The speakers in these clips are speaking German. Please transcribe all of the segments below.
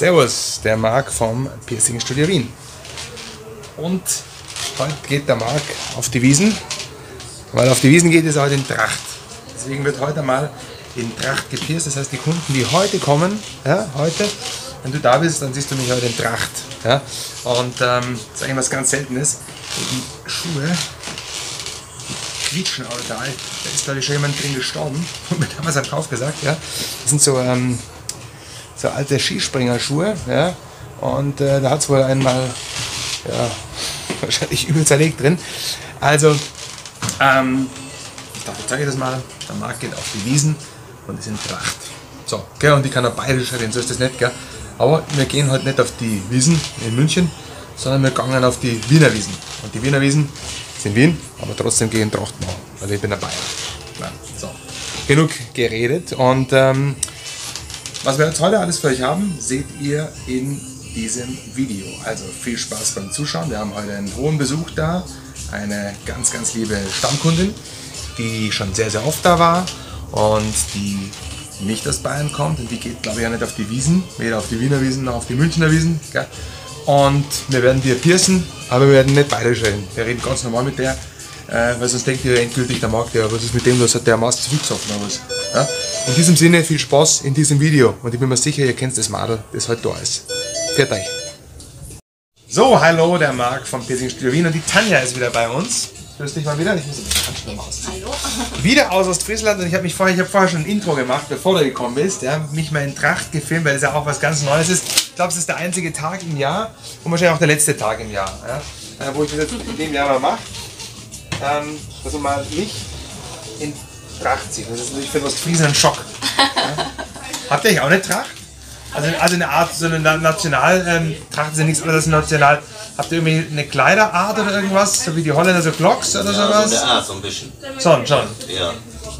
Servus, der Marc vom Piercing Studio Wien. Und heute geht der Marc auf die Wiesen, weil auf die Wiesen geht es heute in Tracht. Deswegen wird heute mal in Tracht gepierst. Das heißt, die Kunden, die heute kommen, ja, heute, wenn du da bist, dann siehst du mich heute in Tracht. Ja? Und ähm, das ist eigentlich was ganz Seltenes. Die Schuhe, die quietschen auch da. Da ist, glaube ich, schon jemand drin gestorben. Und mir damals am Kauf gesagt, ja. Das sind so, ähm, so alte Skispringerschuhe, ja. Und äh, da hat es wohl einmal, ja, wahrscheinlich übel zerlegt drin. Also, ähm, ich dachte, zeige ich das mal. Der Markt geht auf die Wiesen und ist in Tracht. So, gell, und ich kann auch bayerisch reden, so ist das nicht, gell. Aber wir gehen heute nicht auf die Wiesen in München, sondern wir gehen auf die Wiener Wiesen. Und die Wiener Wiesen sind Wien, aber trotzdem gehen Tracht machen, weil ich bin ein Bayer. Ja, so, genug geredet und ähm, was wir jetzt heute alles für euch haben, seht ihr in diesem Video. Also viel Spaß beim Zuschauen. Wir haben heute einen hohen Besuch da. Eine ganz, ganz liebe Stammkundin, die schon sehr, sehr oft da war und die nicht aus Bayern kommt. Und die geht, glaube ich, auch nicht auf die Wiesen, weder auf die Wiener Wiesen noch auf die Münchner Wiesen. Gell? Und wir werden dir piercen, aber wir werden nicht bayerisch reden. Wir reden ganz normal mit der, äh, weil sonst denkt ihr endgültig, der Markt, ja, was ist mit dem, was hat der Maß zu viel gesoffen oder was. Ja? In diesem Sinne viel Spaß in diesem Video und ich bin mir sicher, ihr kennt das Madel, das heute da ist. Fährt euch! So, hallo, der Marc vom Piercing Studio Wien und die Tanja ist wieder bei uns. Grüß dich mal wieder. Ich muss die Handschuhe mal ausziehen. Hallo. Wieder aus Ostfriesland und ich habe mich vorher, ich habe vorher schon ein Intro gemacht, bevor du gekommen bist. Ja, mich mal in Tracht gefilmt, weil das ja auch was ganz Neues ist. Ich glaube, es ist der einzige Tag im Jahr und wahrscheinlich auch der letzte Tag im Jahr, ja, äh, wo ich das jetzt in dem Jahr mal mache. Ähm, dass man mal mich in Tracht zieht. Das ist natürlich für Ostfriesen ein Schock. Ja. Habt ihr eigentlich auch eine Tracht? Also, also eine Art, so eine National, ähm, Tracht ist ja nichts anderes als national. Habt ihr irgendwie eine Kleiderart oder irgendwas? So wie die Holländer, so Glocks oder Ja, so sowas? eine Art, so ein bisschen. Schon, schon. Ja.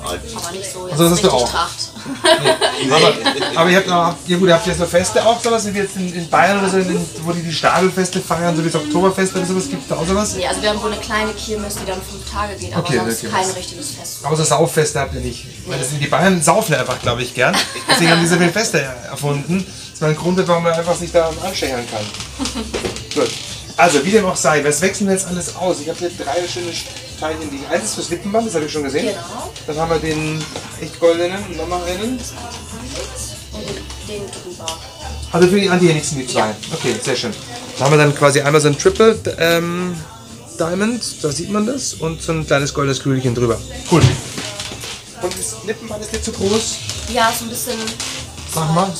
Aber nicht so jetzt Also das hast du auch. Tracht. Aber, aber ihr habt noch, ja gut, ihr habt ja so Feste auch sowas, wie jetzt in, in Bayern oder so, in, wo die die Stadelfeste feiern, so wie das Oktoberfest oder sowas, gibt es da auch sowas? Nee, also wir haben wohl eine kleine Kirmes, die dann fünf Tage geht, aber Okay, sonst okay. kein richtiges Fest. Aber so Sauffeste habt ihr nicht. Weil das sind die Bayern saufen einfach, glaube ich, gern. Deswegen haben diese viele Feste erfunden. Das war ein Grund, warum man einfach sich da anstechern kann. Gut. Also, wie dem auch sei, was wechseln wir jetzt alles aus? Ich habe hier drei schöne Teilchen. Die eins ist fürs Lippenband, das habe ich schon gesehen. Genau. Dann haben wir den echt goldenen und nochmal einen. Und den drüber. Also für die Anti-Henixen die zwei. Okay, sehr schön. Da haben wir dann quasi einmal so ein Triple ähm, Diamond, da sieht man das, und so ein kleines goldenes Kügelchen drüber. Cool. Und das Lippenband ist dir zu groß? Ja, so ein bisschen Mach mal. runter.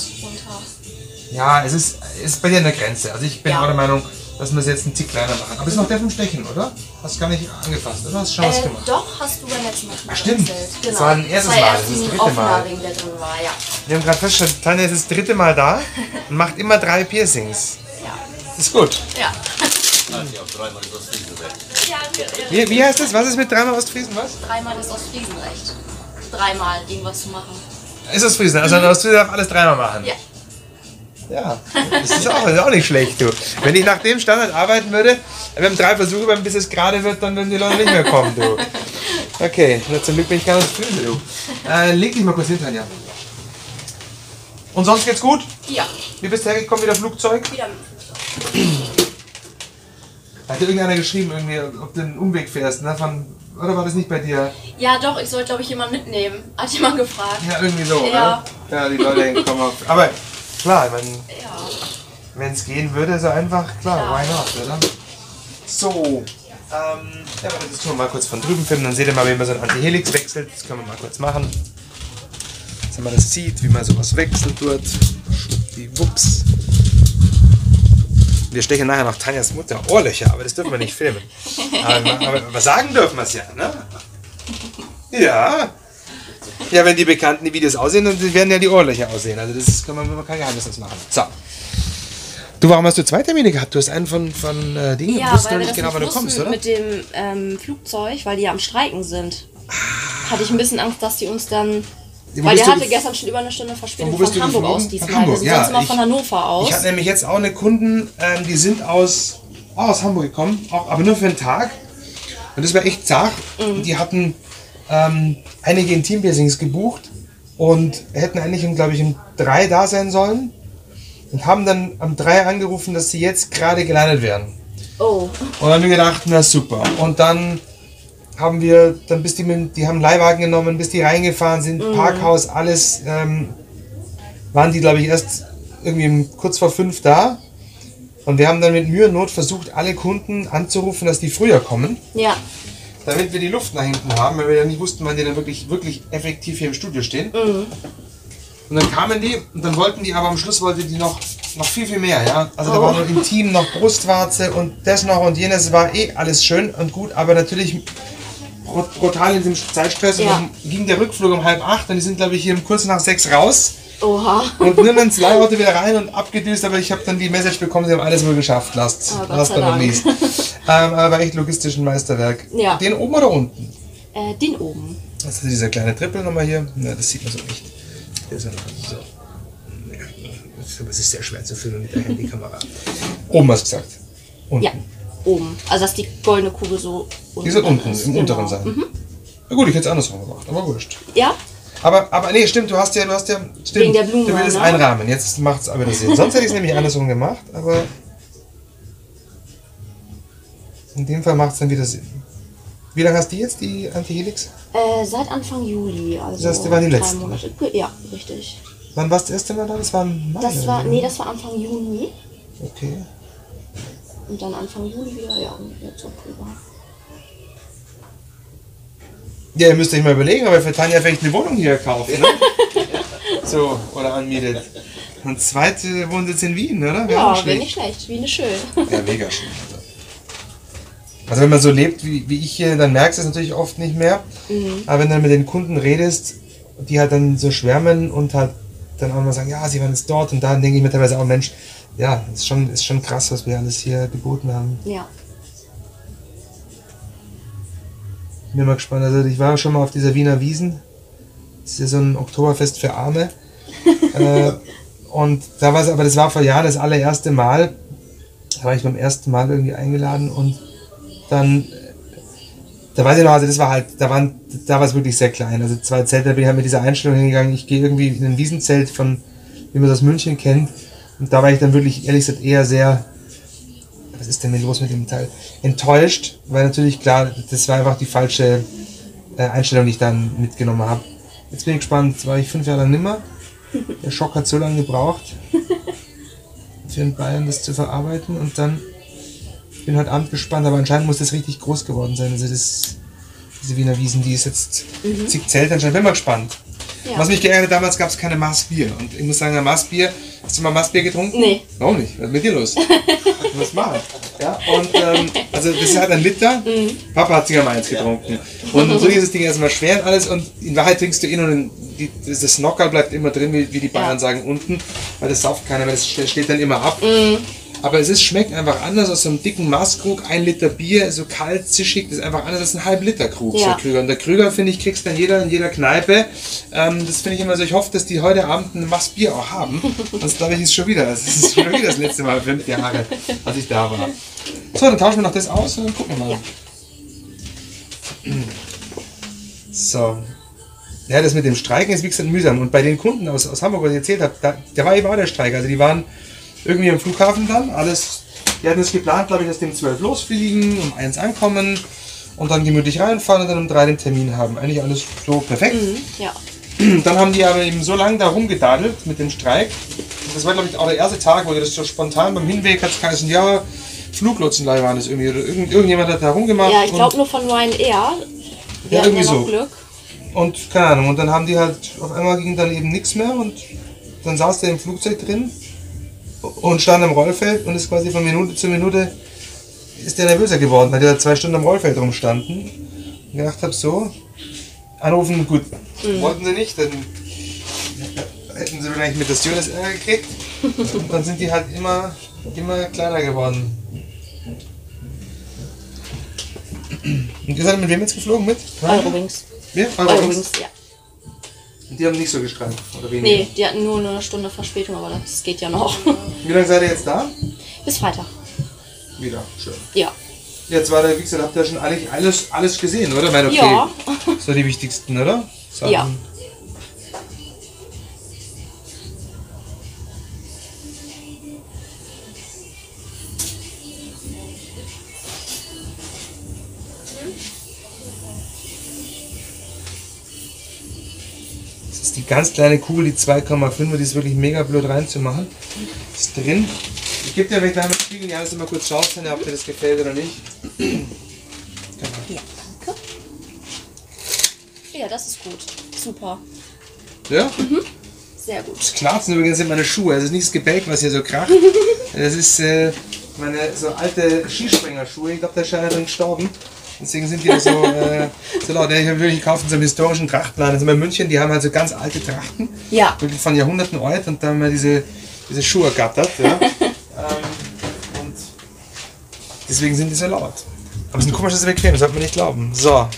Ja, es ist, ist bei dir eine Grenze. Also ich bin Ja. auch der Meinung, dass wir es jetzt einen Tick kleiner machen. Aber es ist noch der vom Stechen, oder? Hast du gar nicht angefasst, oder? Hast du schon was Äh, gemacht? doch, hast du beim letzten Mal Ach, stimmt. gewechselt. Das Genau. war ein erstes Mal, das ist das dritte Mal. der drin war, ja. Wir haben gerade festgestellt, Tanja ist das dritte Mal da und macht immer drei Piercings. Ja. Ist gut. Ja. Das. Wie, wie heißt das? Was ist mit dreimal Ostfriesen? Was? Dreimal ist aus Friesenrecht. Dreimal irgendwas zu machen. Ist das Friesen? Also in Ostfriesen darf alles dreimal machen. Ja. Ja, das ist auch, ist auch nicht schlecht, du. Wenn ich nach dem Standard arbeiten würde, wir haben drei Versuche, beim- bis es gerade wird, dann würden die Leute nicht mehr kommen, du. Okay, zum Glück bin ich gar nicht Friese, du. Äh, leg dich mal kurz hin, Tanja. Und sonst geht's gut? Ja. Wie bist du hergekommen, wieder Flugzeug? Wieder mit dem Flugzeug. Hat dir irgendeiner geschrieben, irgendwie, ob du einen Umweg fährst, ne? Von, oder war das nicht bei dir? Ja, doch, ich sollte, glaube ich, jemanden mitnehmen. Hat jemand gefragt. Ja, irgendwie so, Ja. oder? Ja, die Leute denken, komm auf. Aber klar, ich meine, Ja. Wenn es gehen würde, so einfach, klar, Klar. why not, oder? So, ähm, ja, aber das tun wir mal kurz von drüben filmen, dann seht ihr mal, wie man so ein Antihelix wechselt. Das können wir mal kurz machen. Dass man das sieht, wie man sowas wechselt dort. Die Wups. Wir stechen nachher noch Tanjas Mutter Ohrlöcher, aber das dürfen wir nicht filmen. Aber, aber, aber sagen dürfen wir es ja, ne? Ja. Ja, wenn die Bekannten die Videos aussehen, dann werden ja die Ohrlöcher aussehen. Also das kann man, man kein Geheimnis draus machen. So. Du, warum hast du zwei Termine gehabt? Du hast einen von, von äh, Dingen. Ja, wusstest wir nicht genau, wann du kommst, oder? mit dem ähm, Flugzeug, weil die ja am Streiken sind. Hatte ich ein bisschen Angst, dass die uns dann... Wo weil der du hatte gestern schon über eine Stunde Verspätung Von von, du Hamburg aus diesmal. Von Hamburg, ja, immer ich- von Hannover aus. Ich hatte nämlich jetzt auch eine Kunden, ähm, die sind aus, auch aus Hamburg gekommen, auch, aber nur für einen Tag. Und das war echt zart. Mhm. Die hatten ähm, einige Intimpiercings gebucht und hätten eigentlich, glaube ich, um drei da sein sollen. und haben dann am 3 angerufen, dass sie jetzt gerade gelandet werden. Oh. Und dann haben wir gedacht, na super. Und dann haben wir, dann bis die, mit- die haben Leihwagen genommen, bis die reingefahren sind, Parkhaus, alles, ähm, waren die, glaube ich, erst irgendwie kurz vor fünf da. Und wir haben dann mit Mühe und Not versucht, alle Kunden anzurufen, dass die früher kommen, Ja. Damit wir die Luft nach hinten haben, weil wir ja nicht wussten, wann die dann wirklich, wirklich effektiv hier im Studio stehen. Und dann kamen die und dann wollten die, aber am Schluss wollte die noch, noch viel, viel mehr. Ja? Also da war noch intim, noch Brustwarze und das noch und jenes war eh alles schön und gut, aber natürlich bru- brutal in dem Zeitstress. Ja. Und dann ging der Rückflug um halb acht und die sind, glaube ich, hier um kurz nach sechs raus Oha. und nur ins Leihauto wieder rein und abgedüst, aber ich habe dann die Message bekommen, sie haben alles wohl geschafft. Last, Gott last but not least. ähm, aber war echt logistisch ein Meisterwerk. Ja. Den oben oder unten? Äh, den oben. Das ist dieser kleine Trippel nochmal hier. Na, das sieht man so nicht. Der ist ja noch so. Aber es ist sehr schwer zu filmen mit der Handykamera. Oben hast du gesagt. Unten. Ja. Oben. Also dass die goldene Kugel so unten. Die soll unten, ist. im Genau. unteren sein. Na gut, ich hätte es andersrum gemacht, aber wurscht. Ja? Aber, aber nee, stimmt, du hast ja, du hast ja, stimmt, Wegen der Blumen, du willst ne? einrahmen. Jetzt macht es aber das Sinn. Sonst hätte ich es nämlich andersrum gemacht, aber in dem Fall macht es dann wieder Sinn. Wie lange hast du jetzt die Antihelix? Äh, seit Anfang Juli. Also Das heißt, die waren die drei letzten. Monate. Ge- Ja, richtig. Wann war das erste Mal da? Das war im Mai. Das war, nee, das war Anfang Juni. Okay. Und dann Anfang Juli wieder, ja, und jetzt Oktober. Ja, ihr müsst euch mal überlegen, aber für Tanja vielleicht eine Wohnung hier kaufen, ne? so, oder anmietet. Und zweite wohnt jetzt in Wien, oder? Wäre Ja, wäre schlecht. nicht schlecht. Wie eine schön. Ja, mega schön. Also. also wenn man so lebt wie, wie ich hier, dann merkst du es natürlich oft nicht mehr. Aber wenn du dann mit den Kunden redest, die halt dann so schwärmen und halt dann auch mal sagen, ja, sie waren jetzt dort und da, denke ich mir teilweise auch, Mensch, ja, ist schon, ist schon krass, was wir alles hier geboten haben. Ja. Bin mal gespannt. Also ich war schon mal auf dieser Wiener Wiesen. Das ist ja so ein Oktoberfest für Arme. äh, und da war es, aber das war vor Jahren das allererste Mal. Da war ich beim ersten Mal irgendwie eingeladen und dann, äh, da weiß ich noch, also das war halt, da waren, da war es wirklich sehr klein. Also zwei Zelte, da bin ich halt mit dieser Einstellung hingegangen, ich gehe irgendwie in ein Wiesenzelt von, wie man das aus München kennt. Und da war ich dann wirklich, ehrlich gesagt, eher sehr, ist denn los mit dem Teil? Enttäuscht, weil natürlich klar, das war einfach die falsche äh, Einstellung, die ich dann mitgenommen habe. Jetzt bin ich gespannt, war ich fünf Jahre lang nimmer. Der Schock hat so lange gebraucht, für in Bayern das zu verarbeiten und dann ich bin heute Abend gespannt, aber anscheinend muss das richtig groß geworden sein. Also das, diese Wiener Wiesen, die ist jetzt zig Zelte anscheinend. Bin mal gespannt. Ja. Was mich geärgert hat, damals gab es keine Maßbier. Und ich muss sagen, ein Maßbier, hast du mal Maßbier getrunken? Nee. Warum nicht? Was ist mit dir los? Was machen? Ja, und ähm, also das ist halt ein Liter. Papa hat sogar mal eins getrunken. Und natürlich ist das Ding erstmal schwer und alles. Und in Wahrheit trinkst du eh nur den, die, das Nockerl bleibt immer drin, wie, wie die Bayern Ja. sagen, unten. Weil das sauft keiner, weil das ste- steht dann immer ab. Aber es ist, schmeckt einfach anders aus so einem dicken Maßkrug. Ein Liter Bier, so kalt, zischig, das ist einfach anders als ein halb Liter Krug. Ja. So Krüger. Und der Krüger, finde ich, kriegst dann jeder in jeder Kneipe. Ähm, das finde ich immer so. Ich hoffe, dass die heute Abend ein Maß Bier auch haben. Sonst glaube ich, ist schon wieder. Das ist schon wieder das letzte Mal, fünf Jahre, als ich da war. So, dann tauschen wir noch das aus und dann gucken wir mal. So. Ja, das mit dem Streiken ist wie gesagt mühsam. Und bei den Kunden aus, aus Hamburg, was ich erzählt habe, da, da war eben auch der Streik. Also die waren irgendwie am Flughafen dann, alles, die hatten es geplant, glaube ich, dass die um 12 losfliegen, um 1 ankommen und dann gemütlich reinfahren und dann um 3 den Termin haben. Eigentlich alles so perfekt. Ja. Dann haben die aber eben so lange da rumgedadelt mit dem Streik. Das war, glaube ich, auch der erste Tag, wo das so spontan beim Hinweg hat es geheißen, ja, Fluglotsenleih waren das irgendwie. Oder irgend, irgendjemand hat da rumgemacht. Ja, ich glaube nur von Ryanair. Wir Ja, irgendwie ja so. Glück. Und keine Ahnung, und dann haben die halt, auf einmal ging dann eben nichts mehr und dann saß der im Flugzeug drin und stand am Rollfeld und ist quasi von Minute zu Minute ist der nervöser geworden, weil die da zwei Stunden am Rollfeld rumstanden. Und gedacht habe, so, anrufen, gut, wollten sie nicht, dann hätten sie wahrscheinlich mit der Stewardess Ärger gekriegt. Und dann sind die halt immer, immer kleiner geworden. Und ihr seid mit wem jetzt geflogen? Mit? Eurowings. Wir? Eurowings? Eurowings, ja. Die haben nicht so gestreikt, oder weniger? Nee, die hatten nur eine Stunde Verspätung, aber das geht ja noch. Wie lange seid ihr jetzt da? Bis Freitag. Wieder, schön. Ja. Jetzt war der, wie gesagt, habt ihr schon eigentlich alles, alles gesehen, oder? Mein, okay. Ja. So die wichtigsten, oder? Sachen. Ja. Ganz kleine Kugel, die 2,5, die ist wirklich mega blöd reinzumachen. Ist drin. Ich gebe dir vielleicht gleich mal den Spiegel, ja, das mal kurz schauen, ob dir das gefällt oder nicht. Ja, danke. Ja, das ist gut. Super. Ja? Sehr gut. Das Knarzen übrigens sind meine Schuhe. Das ist nicht das Gebälk, was hier so kracht. Das ist äh, meine so alte Skispringerschuhe. Ich glaube, der ist einer drin gestorben. Deswegen sind die so, äh, so laut. Ich habe wirklich gekauft in so einem historischen Trachtladen. Also in München, die haben halt so ganz alte Trachten. Ja. Wirklich von Jahrhunderten alt und da haben wir diese, diese Schuhe ergattert. Ja. ähm, und deswegen sind die so laut. Aber es ist ein komisches Bequem, das sollte man nicht glauben. So.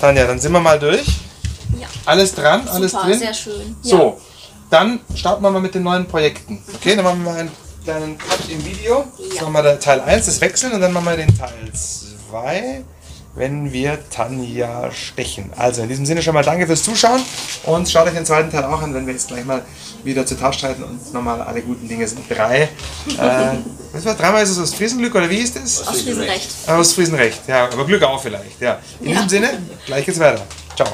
Tanja, dann sind wir mal durch. Ja. Alles dran, alles Super, drin. sehr schön. So, dann starten wir mal mit den neuen Projekten. Okay, dann machen wir mal einen kleinen Cut im Video. Jetzt machen wir Teil 1, das Wechseln, und dann machen wir den Teil 2, wenn wir Tanja stechen. Also in diesem Sinne schon mal danke fürs Zuschauen und schaut euch den zweiten Teil auch an, wenn wir jetzt gleich mal wieder zu Tausch streiten und nochmal alle guten Dinge sind. Drei. Äh, was war dreimal ist es aus Friesenglück oder wie ist es? Aus Friesenrecht. Aus Friesenrecht, ja, aber Glück auch vielleicht. Ja. In Ja. diesem Sinne, gleich geht's weiter. Ciao.